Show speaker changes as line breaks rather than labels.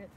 it.